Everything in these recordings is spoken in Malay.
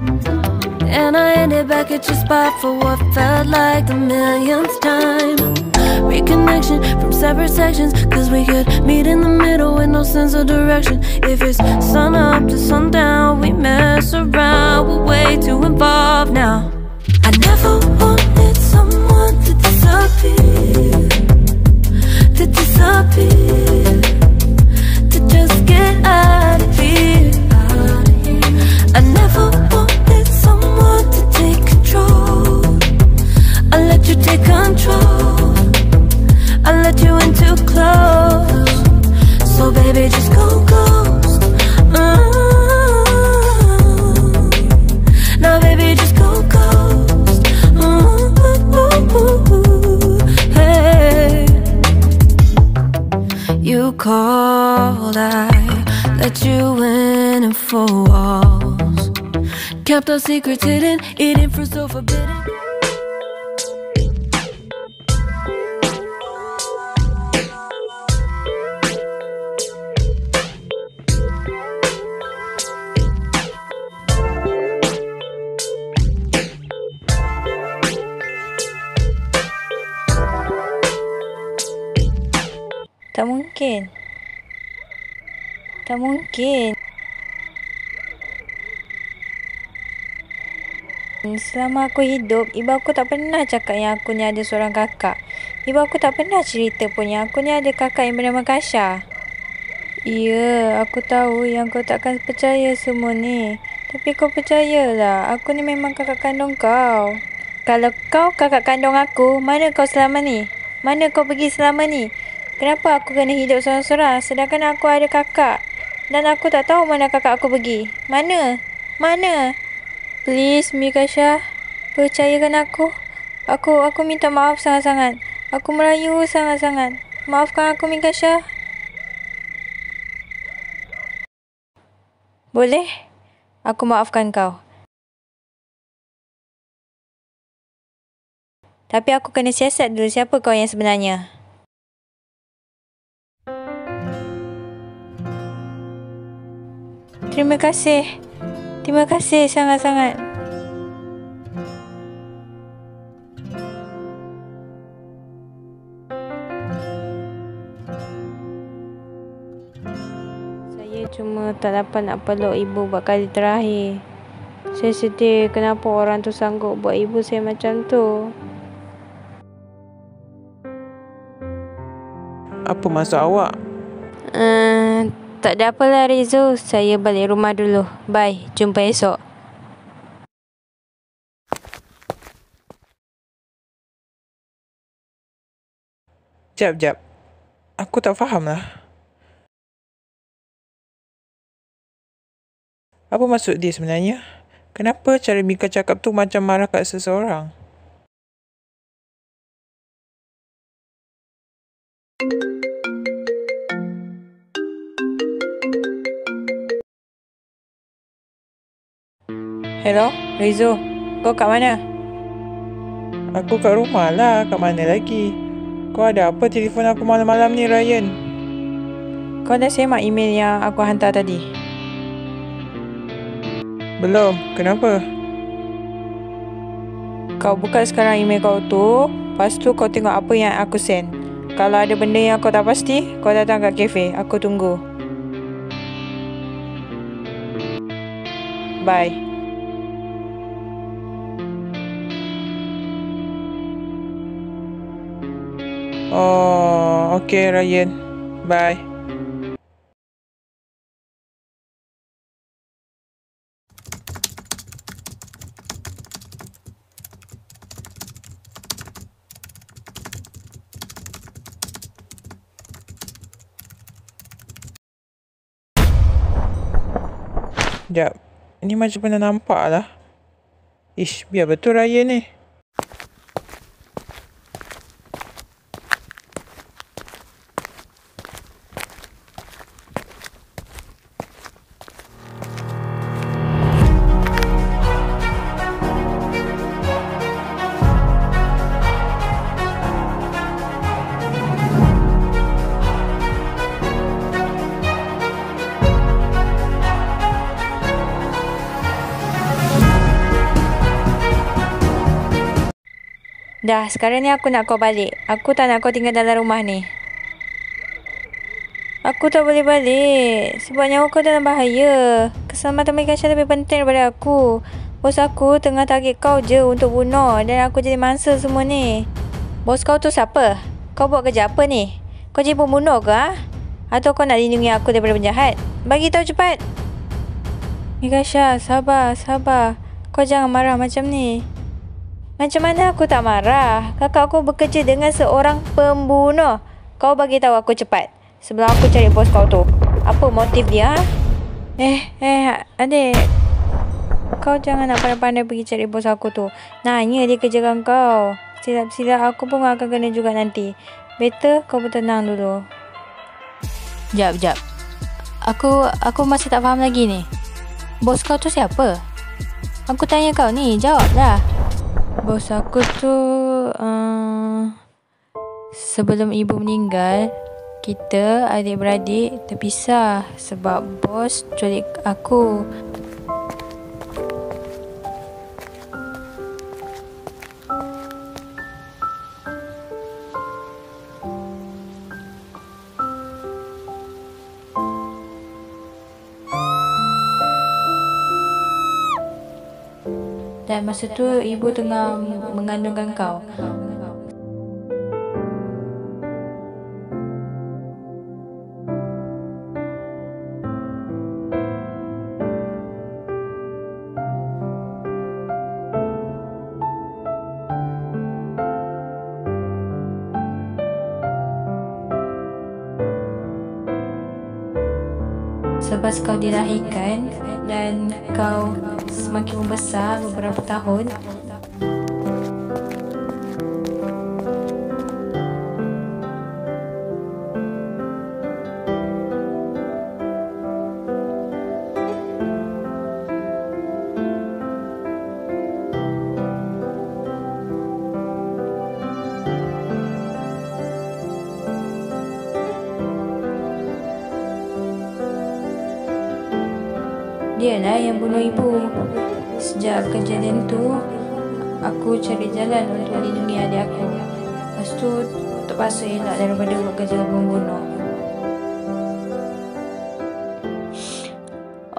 And I ended back at your spot for what felt like the millionth time. Reconnection from separate sections, cause we could meet in the middle with no sense of direction. If it's sun up to sundown, we mess around, we're way too involved now. I never wanted someone to disappear, to disappear, to just get out take control. I let you in too close. So baby, just go ghost. Mm. Now baby, just go ghost. Mm. Hey. You called, I let you in and four walls. Kept our secrets hidden, eating fruit so forbidden. Mungkin. Tak mungkin. Selama aku hidup, ibu aku tak pernah cakap yang aku ni ada seorang kakak. Ibu aku tak pernah cerita pun yang aku ni ada kakak yang bernama Kasha. Ya, aku tahu yang kau takkan percaya semua ni. Tapi kau percayalah, aku ni memang kakak kandung kau. Kalau kau kakak kandung aku, mana kau selama ni? Mana kau pergi selama ni? Kenapa aku kena hidup seorang-seorang sedangkan aku ada kakak? Dan aku tak tahu mana kakak aku pergi. Mana? Mana? Please, Mikasha. Percayakan aku. Aku aku minta maaf sangat-sangat. Aku merayu sangat-sangat. Maafkan aku, Mikasha. Boleh? Aku maafkan kau. Tapi aku kena siasat dulu siapa kau yang sebenarnya. Terima kasih. Terima kasih sangat-sangat. Saya cuma tak dapat nak peluk ibu buat kali terakhir. Saya sedih kenapa orang tu sanggup buat ibu saya macam tu. Apa maksud awak? Uh, tak ada apalah Rezo. Saya balik rumah dulu. Bye. Jumpa esok. Jap, jap. Aku tak faham lah. Apa maksud dia sebenarnya? Kenapa cara Mika cakap tu macam marah kat seseorang? Hello, Rezo. Kau kat mana? Aku kat rumah lah. Kat mana lagi? Kau ada apa telefon aku malam-malam ni, Ryan? Kau dah semak email yang aku hantar tadi? Belum. Kenapa? Kau buka sekarang email kau tu. Lepas tu kau tengok apa yang aku send. Kalau ada benda yang kau tak pasti, kau datang kat kafe. Aku tunggu. Bye. Oh, okay, Ryan. Bye. Sekejap. Ini macam pernah nampak lah. Ish, biar betul Ryan ni. Dah, sekarang ni aku nak kau balik. Aku tak nak kau tinggal dalam rumah ni. Aku tak boleh balik. Sebab nyawa kau dalam bahaya. Keselamatan Mekasha lebih penting daripada aku. Bos aku tengah target kau je untuk bunuh. Dan aku jadi mangsa semua ni. Bos kau tu siapa? Kau buat kerja apa ni? Kau jadi pembunuh ke? Ha? Atau kau nak lindungi aku daripada penjahat? Bagi tahu cepat. Mekasha, sabar, sabar. Kau jangan marah macam ni. Macam mana aku tak marah? Kakak aku bekerja dengan seorang pembunuh. Kau bagi tahu aku cepat. Sebelum aku cari bos kau tu. Apa motif dia? Ha? Eh, eh, adik. Kau jangan nak pandai-pandai pergi cari bos aku tu. Nanya dia kerjakan kau. Silap-silap aku pun akan kena juga nanti. Better kau bertenang dulu. Jap, jap. Aku aku masih tak faham lagi ni. Bos kau tu siapa? Aku tanya kau ni, jawablah. Bos aku tu uh, sebelum ibu meninggal kita adik-beradik terpisah sebab bos culik aku. Dan masa tu ibu tengah mengandungkan kau. Sebab kau dilahirkan dan kau semakin membesar beberapa tahun Dia lah yang bunuh ibu. Sejak kejadian tu, aku cari jalan untuk lindungi adik aku. Lepas tu, terpaksa elak daripada buat kerja membunuh.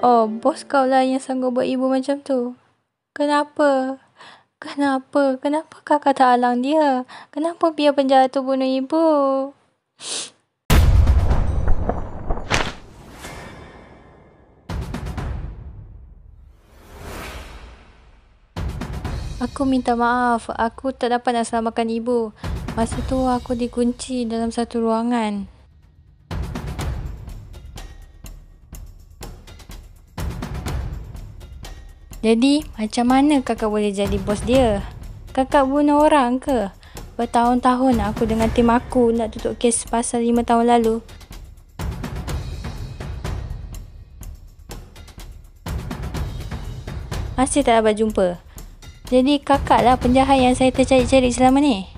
Oh, bos kau lah yang sanggup buat ibu macam tu. Kenapa? Kenapa? Kenapa kakak tak halang dia? Kenapa biar penjahat tu bunuh ibu? Aku minta maaf. Aku tak dapat nak selamatkan ibu. Masa tu aku dikunci dalam satu ruangan. Jadi, macam mana kakak boleh jadi bos dia? Kakak bunuh orang ke? Bertahun-tahun aku dengan tim aku nak tutup kes pasal lima tahun lalu. Masih tak dapat jumpa. Jadi kakak lah penjahat yang saya tercari-cari selama ni.